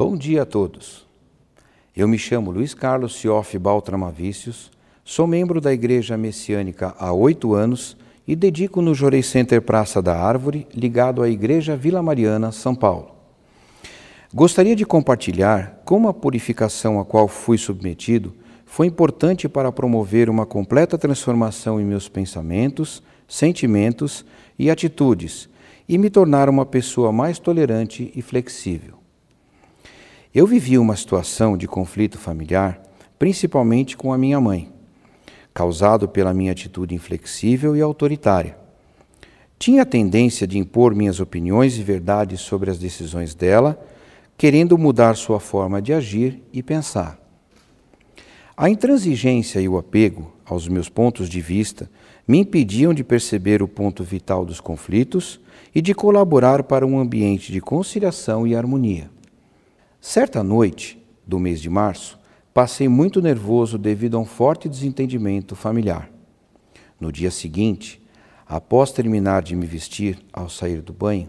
Bom dia a todos. Eu me chamo Luiz Carlos Sioff Baltramavicius, sou membro da Igreja Messiânica há oito anos e dedico no Jorei Center Praça da Árvore, ligado à Igreja Vila Mariana, São Paulo. Gostaria de compartilhar como a purificação a qual fui submetido foi importante para promover uma completa transformação em meus pensamentos, sentimentos e atitudes e me tornar uma pessoa mais tolerante e flexível. Eu vivi uma situação de conflito familiar, principalmente com a minha mãe, causado pela minha atitude inflexível e autoritária. Tinha a tendência de impor minhas opiniões e verdades sobre as decisões dela, querendo mudar sua forma de agir e pensar. A intransigência e o apego aos meus pontos de vista me impediam de perceber o ponto vital dos conflitos e de colaborar para um ambiente de conciliação e harmonia. Certa noite do mês de março, passei muito nervoso devido a um forte desentendimento familiar. No dia seguinte, após terminar de me vestir ao sair do banho,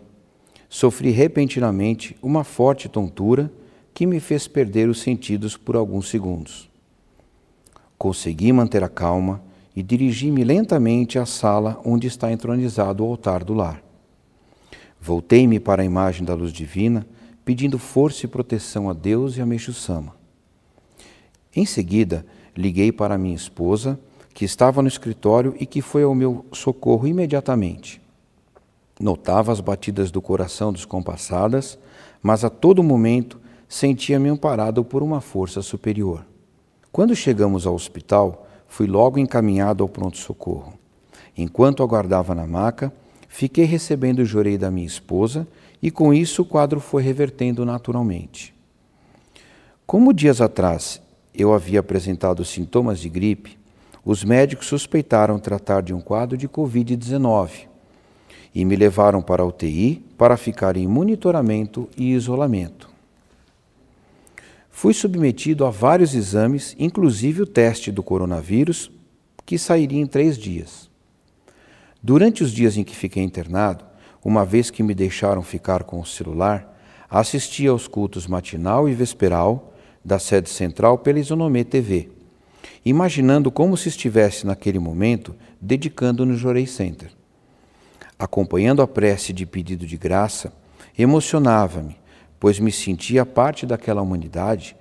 sofri repentinamente uma forte tontura que me fez perder os sentidos por alguns segundos. Consegui manter a calma e dirigi-me lentamente à sala onde está entronizado o altar do lar. Voltei-me para a imagem da luz divina pedindo força e proteção a Deus e a Meixo Sama. Em seguida, liguei para minha esposa, que estava no escritório e que foi ao meu socorro imediatamente. Notava as batidas do coração descompassadas, mas a todo momento sentia-me amparado por uma força superior. Quando chegamos ao hospital, fui logo encaminhado ao pronto-socorro. Enquanto aguardava na maca, fiquei recebendo o jorei da minha esposa e com isso o quadro foi revertendo naturalmente. Como dias atrás eu havia apresentado sintomas de gripe, os médicos suspeitaram tratar de um quadro de Covid-19 e me levaram para a UTI para ficar em monitoramento e isolamento. Fui submetido a vários exames, inclusive o teste do coronavírus, que sairia em três dias. Durante os dias em que fiquei internado, uma vez que me deixaram ficar com o celular, assisti aos cultos matinal e vesperal da sede central pela Isonomê TV, imaginando como se estivesse naquele momento dedicando no Jorei Center. Acompanhando a prece de pedido de graça, emocionava-me, pois me sentia parte daquela humanidade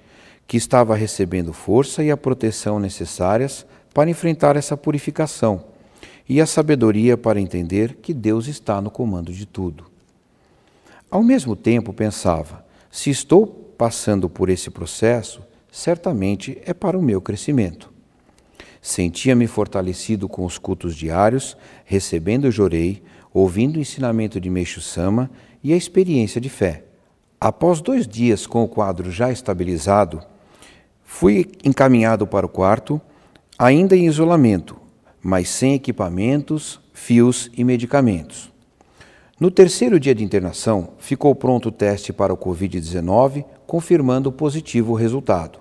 que estava recebendo força e a proteção necessárias para enfrentar essa purificação e a sabedoria para entender que Deus está no comando de tudo. Ao mesmo tempo, pensava: se estou passando por esse processo, certamente é para o meu crescimento. Sentia-me fortalecido com os cultos diários, recebendo o jorei, ouvindo o ensinamento de Meixo Sama e a experiência de fé. Após dois dias com o quadro já estabilizado, fui encaminhado para o quarto, ainda em isolamento, mas sem equipamentos, fios e medicamentos. No terceiro dia de internação, ficou pronto o teste para o Covid-19, confirmando o positivo resultado.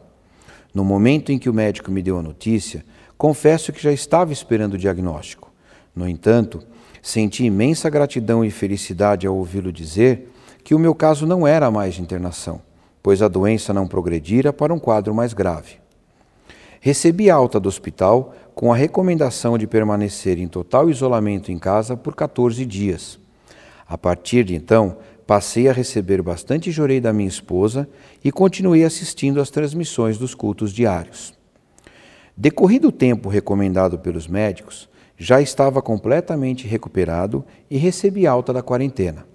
No momento em que o médico me deu a notícia, confesso que já estava esperando o diagnóstico. No entanto, senti imensa gratidão e felicidade ao ouvi-lo dizer que o meu caso não era mais de internação, pois a doença não progredira para um quadro mais grave. Recebi alta do hospital com a recomendação de permanecer em total isolamento em casa por 14 dias. A partir de então, passei a receber bastante jorei da minha esposa e continuei assistindo às transmissões dos cultos diários. Decorrido o tempo recomendado pelos médicos, já estava completamente recuperado e recebi alta da quarentena.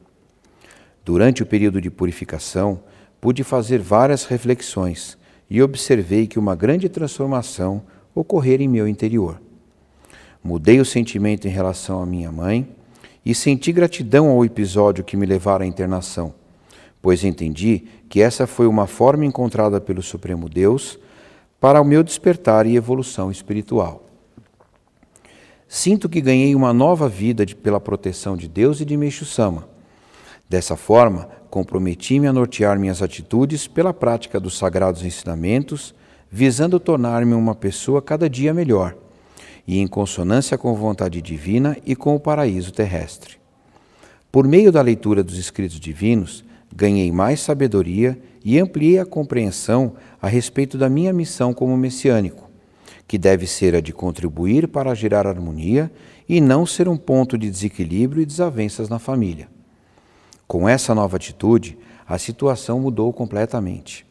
Durante o período de purificação, pude fazer várias reflexões e observei que uma grande transformação ocorrer em meu interior. Mudei o sentimento em relação à minha mãe e senti gratidão ao episódio que me levara à internação, pois entendi que essa foi uma forma encontrada pelo Supremo Deus para o meu despertar e evolução espiritual. Sinto que ganhei uma nova vida de, pela proteção de Deus e de Meixo Sama. Dessa forma, comprometi-me a nortear minhas atitudes pela prática dos sagrados ensinamentos visando tornar-me uma pessoa cada dia melhor e em consonância com a vontade divina e com o paraíso terrestre. Por meio da leitura dos escritos divinos, ganhei mais sabedoria e ampliei a compreensão a respeito da minha missão como messiânico, que deve ser a de contribuir para gerar harmonia e não ser um ponto de desequilíbrio e desavenças na família. Com essa nova atitude, a situação mudou completamente.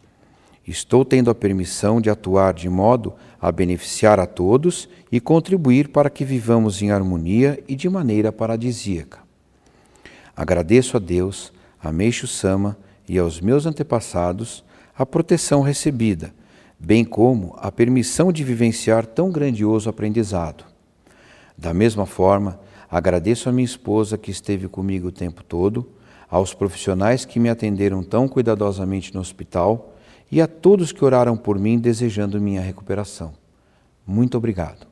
Estou tendo a permissão de atuar de modo a beneficiar a todos e contribuir para que vivamos em harmonia e de maneira paradisíaca. Agradeço a Deus, a Meixo Sama e aos meus antepassados a proteção recebida, bem como a permissão de vivenciar tão grandioso aprendizado. Da mesma forma, agradeço a minha esposa que esteve comigo o tempo todo, aos profissionais que me atenderam tão cuidadosamente no hospital e a todos que oraram por mim desejando minha recuperação. Muito obrigado.